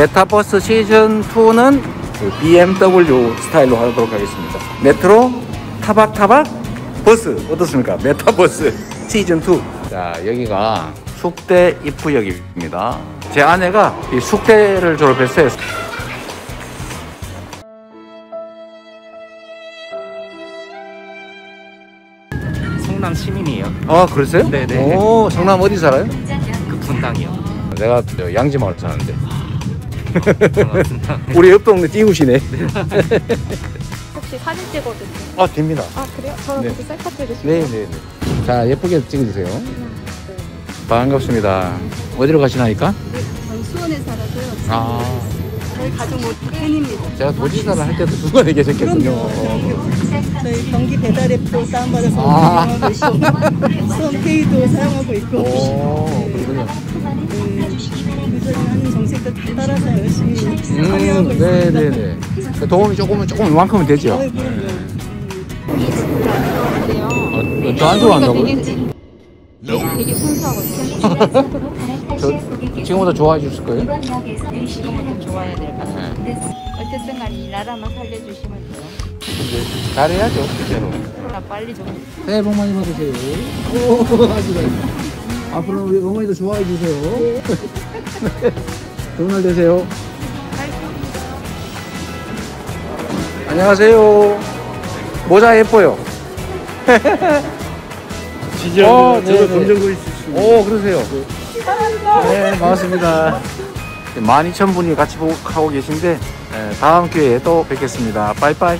메타버스 시즌 2는 그 BMW 스타일로 하도록 하겠습니다. 메트로 타박타박 버스 어떻습니까? 메타버스 시즌 2. 자 여기가 숙대 입구역입니다. 제 아내가 이 숙대를 졸업했어요. 성남 시민이에요. 아 그러세요? 네네. 오 성남 어디 살아요? 그 분당이요. 내가 저 양지마을 사는데. 우리 옆 동네 띄우시네. 혹시 사진 찍어도 돼요? 아 됩니다. 아 그래요? 저랑 네. 같이 셀카 찍으실래요? 네네네. 자 예쁘게 찍어주세요. 반갑습니다. 어디로 가시나니까? 전 수원에 살아서요. 아 저희 가족 모두 팬입니다. 제가 도지사를 할 때도 수원에 계셨겠군요. 어. 저희 경기 배달 앱도 다운받아서 아. 사용하고 있고 수원 페이도 사용하고 있고 오 그렇군요. 유 음. 네네네. 도움이 조금은 조금 이만큼은 되죠. 어이, 그럼요. 어, 저안 좋아한다고요? 되게. 저 지금보다 좋아해 주실 거예요? 지금부터 좋아해야 될 것 같아요. 네. 어쨌든 간에 이 나라만 살려주시면 돼요. 근데 잘해야죠, 실제로. 나 빨리 좀 새해 복 많이 받으세요. 오, 앞으로 우리 어머니도 좋아해 주세요. 좋은 날 되세요. 안녕하세요. 모자 예뻐요. 지지합니다. 어, 네, 저도 네. 검정고리 출신입니다. 오, 그러세요. 네, 반갑습니다. 12,000분이 같이 보- 하고 계신데, 예, 다음 기회에 또 뵙겠습니다. 빠이빠이.